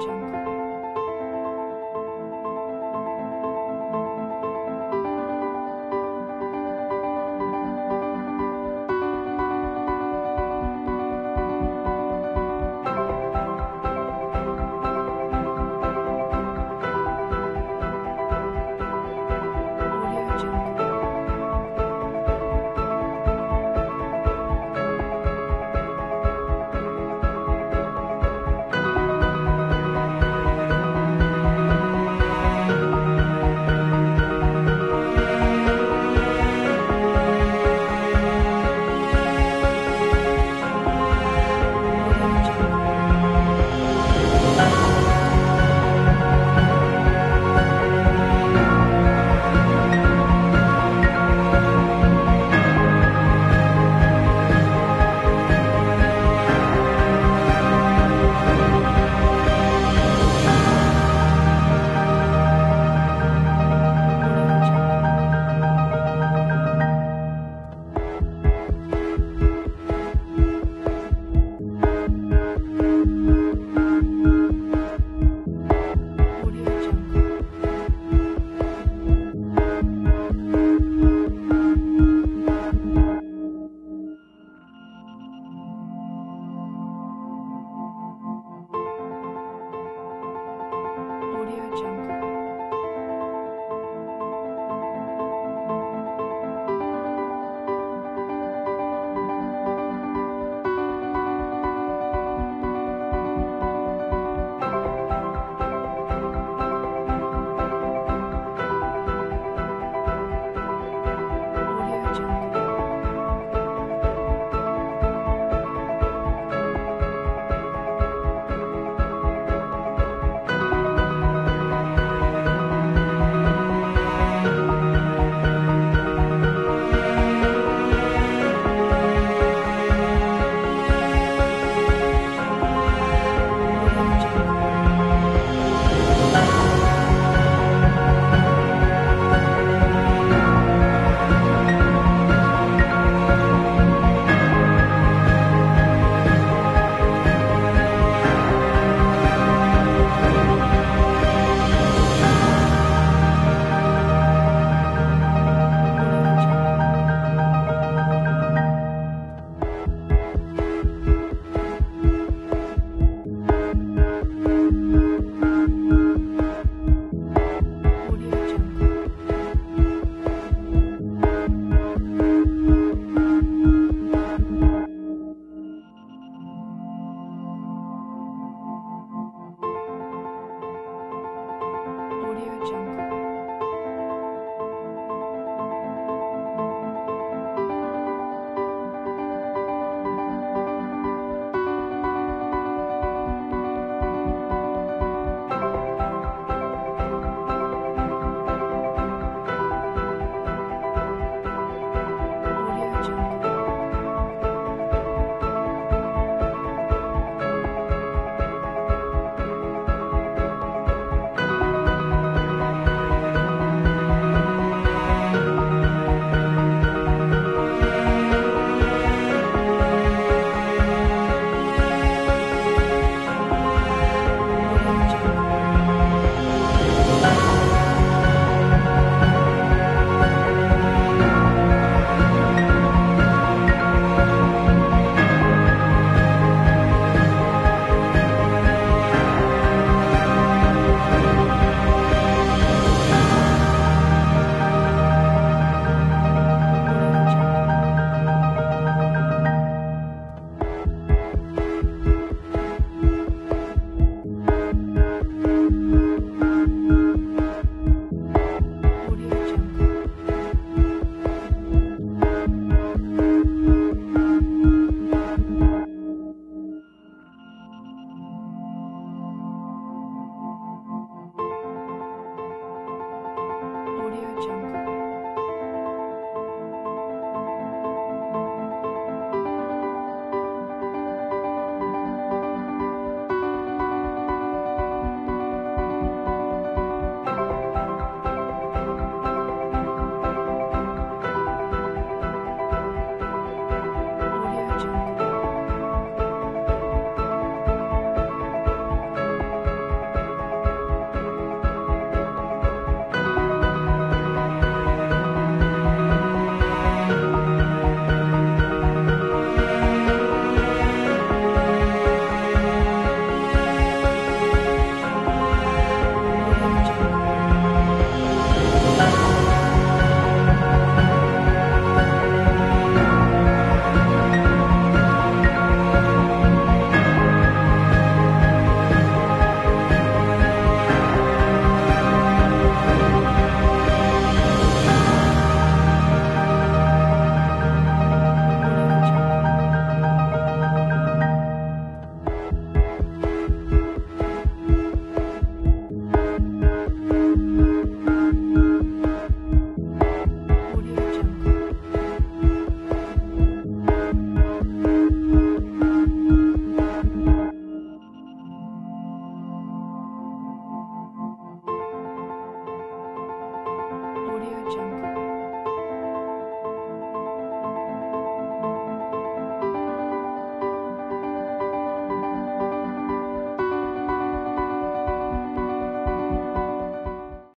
成功